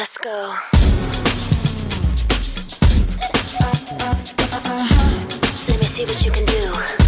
Let's go. Let me see what you can do.